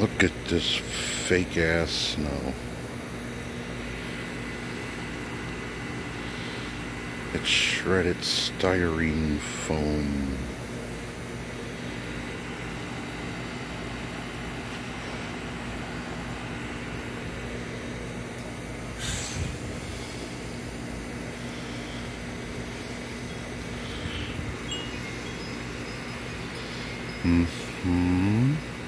Look at this fake ass snow. It's shredded styrene foam. Mm-hmm.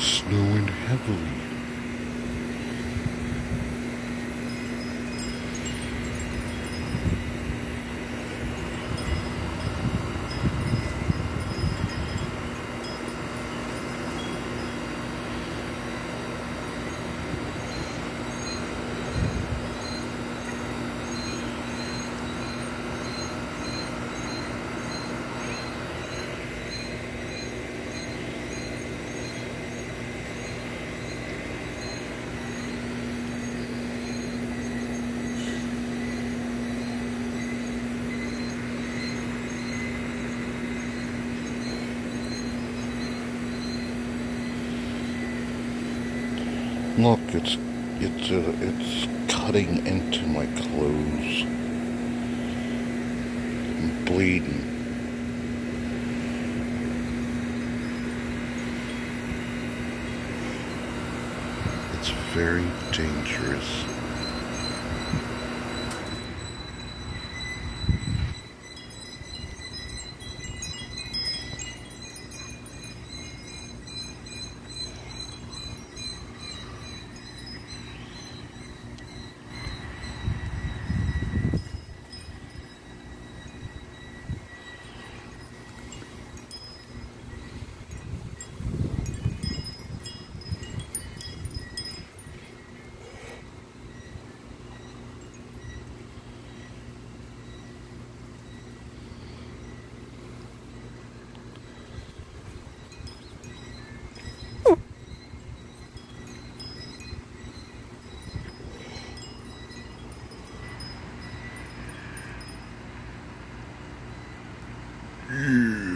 Snowing heavily. Look, it's it's uh, it's cutting into my clothes. I'm bleeding. It's very dangerous. Mm.